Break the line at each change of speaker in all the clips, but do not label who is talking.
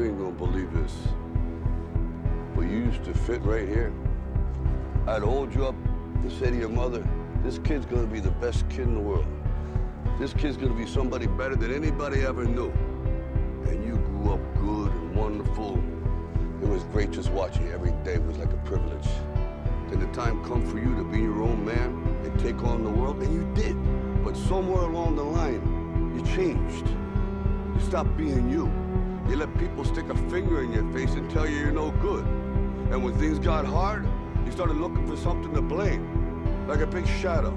You ain't gonna believe this. But you used to fit right here. I'd hold you up and say to your mother, this kid's gonna be the best kid in the world. This kid's gonna be somebody better than anybody ever knew. And you grew up good and wonderful. It was great just watching you every day. Was like a privilege. Then the time come for you to be your own man and take on the world, and you did. But somewhere along the line, you changed. You stopped being you. You let people stick a finger in your face and tell you you're no good. And when things got hard, you started looking for something to blame, like a big shadow.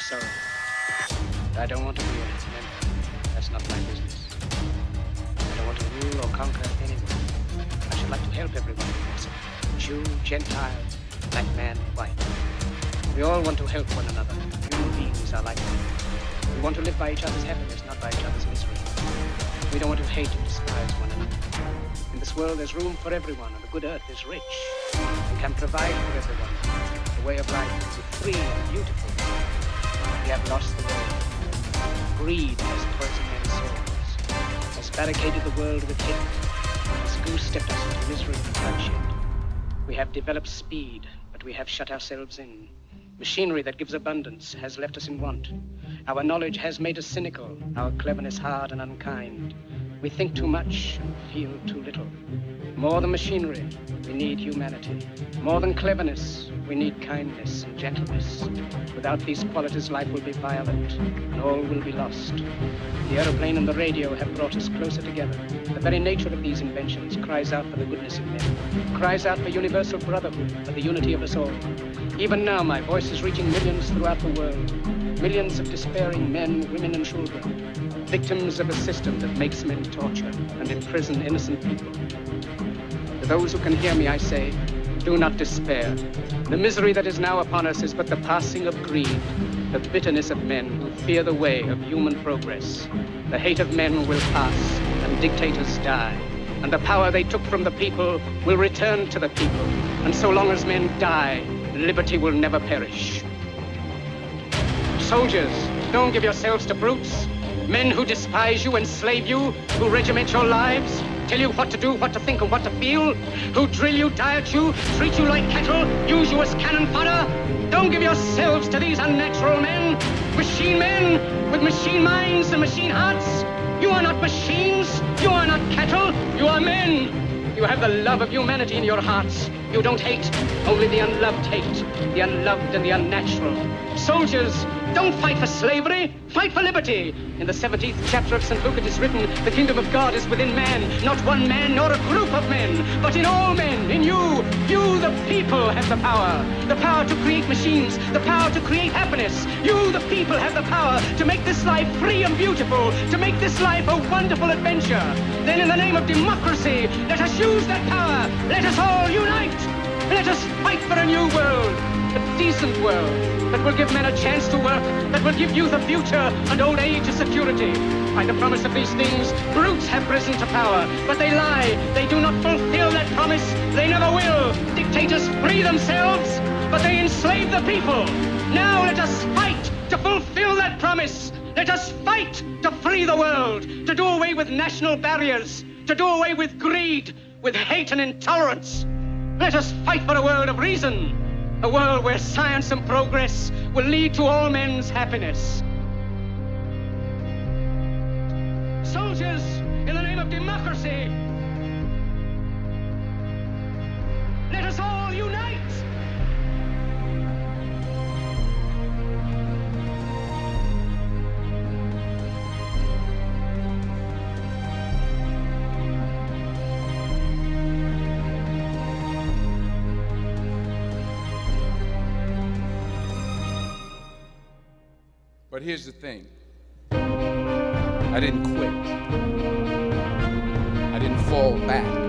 Sorry. I don't want to be a member. That's not my business. I don't want to rule or conquer anyone. I should like to help everyone. Jew, Gentile, black man, white. We all want to help one another. Human beings are like that. We want to live by each other's happiness, not by each other's misery. We don't want to hate and despise one another. In this world, there's room for everyone, and the good earth is rich and can provide for everyone. The way of life is free and beautiful. We have lost the world. Greed has poisoned men's souls, has barricaded the world with hate, has goose-stepped us into misery and bloodshed. We have developed speed, but we have shut ourselves in. Machinery that gives abundance has left us in want. Our knowledge has made us cynical, our cleverness hard and unkind. We think too much and feel too little. More than machinery, we need humanity. More than cleverness, we need kindness and gentleness. Without these qualities, life will be violent, and all will be lost. The aeroplane and the radio have brought us closer together. The very nature of these inventions cries out for the goodness in men, cries out for universal brotherhood, for the unity of us all. Even now, my voice is reaching millions throughout the world. Millions of despairing men, women, and children, victims of a system that makes men torture and imprison innocent people. To those who can hear me, I say, do not despair. The misery that is now upon us is but the passing of greed, the bitterness of men who fear the way of human progress. The hate of men will pass, and dictators die. And the power they took from the people will return to the people. And so long as men die, liberty will never perish. Soldiers, don't give yourselves to brutes. Men who despise you, enslave you, who regiment your lives, tell you what to do, what to think, and what to feel, who drill you, diet you, treat you like cattle, use you as cannon fodder. Don't give yourselves to these unnatural men, machine men with machine minds and machine hearts. You are not machines, you are not cattle, you are men. You have the love of humanity in your hearts. You don't hate, only the unloved hate, the unloved and the unnatural. Soldiers, don't fight for slavery, fight for liberty. In the 17th chapter of St. Luke it is written, the kingdom of God is within man, not one man nor a group of men, but in all men, in you. You, the people, have the power. The power to create machines, the power to create happiness. You, the people, have the power to make this life free and beautiful, to make this life a wonderful adventure. Then in the name of democracy, let us use that power. Let us all unite. Let us fight for a new world, a decent world, that will give men a chance to work, that will give youth a future and old age a security. By the promise of these things, brutes have risen to power, but they lie. They do not fulfill that promise. They never will. Dictators free themselves, but they enslave the people. Now let us fight to fulfill that promise. Let us fight to free the world, to do away with national barriers, to do away with greed, with hate and intolerance. Let us fight for a world of reason, a world where science and progress will lead to all men's happiness. Soldiers, in the name of democracy, let us all unite!
But here's the thing I didn't quit, I didn't fall back.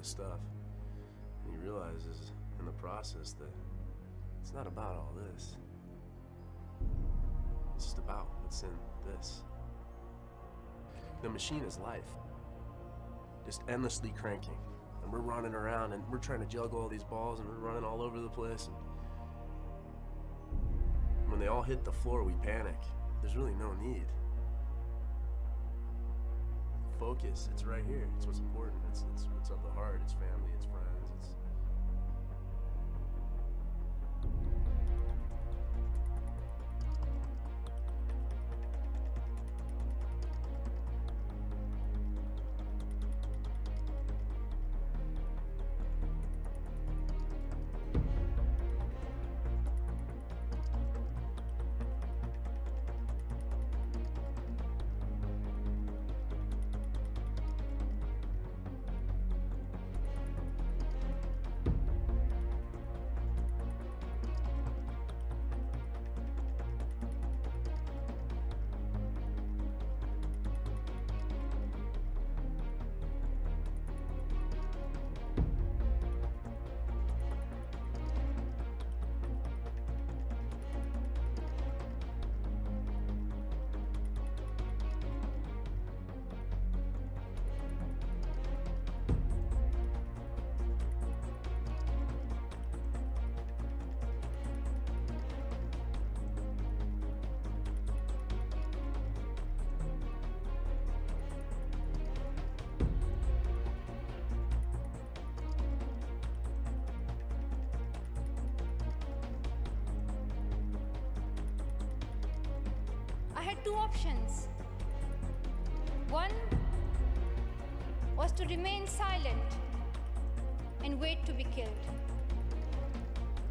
This stuff. And he realizes in the process that it's not about all this. It's just about what's in this. The machine is life. Just endlessly cranking. And we're running around and we're trying to juggle all these balls and we're running all over the place. And when they all hit the floor, we panic. There's really no need focus. It's right here. It's what's important. It's, it's what's of the heart. It's family. It's friends.
I had two options. One was to remain silent and wait to be killed.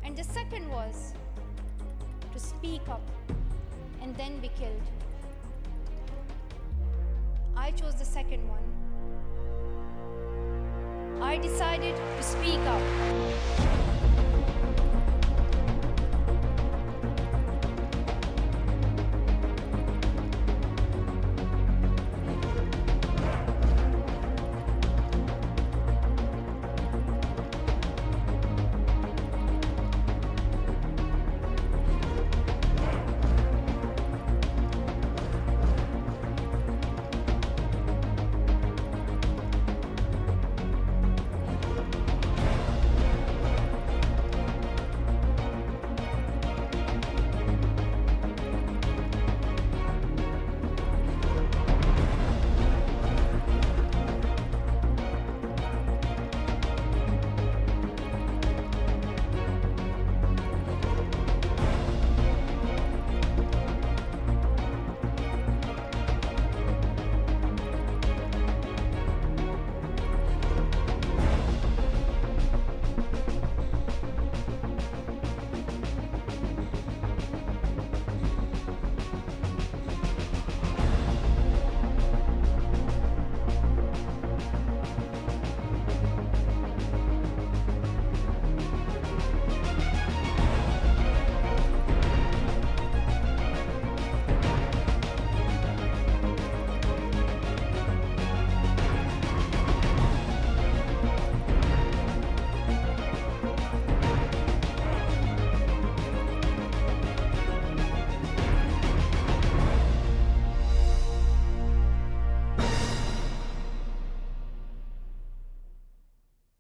And the second was to speak up and then be killed. I chose the second one. I decided to speak up.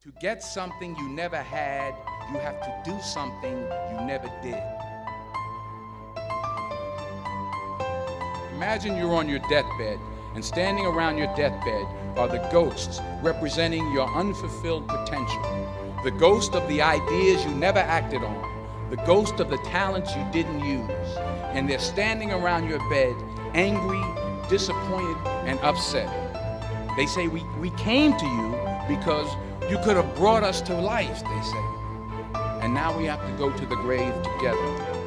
To get something you never had, you have to do something you never did. Imagine you're on your deathbed, and standing around your deathbed are the ghosts representing your unfulfilled potential. The ghost of the ideas you never acted on, the ghost of the talents you didn't use. And they're standing around your bed, angry, disappointed, and upset. They say, We, we came to you because you could have brought us to life, they say. And now we have to go to the grave together.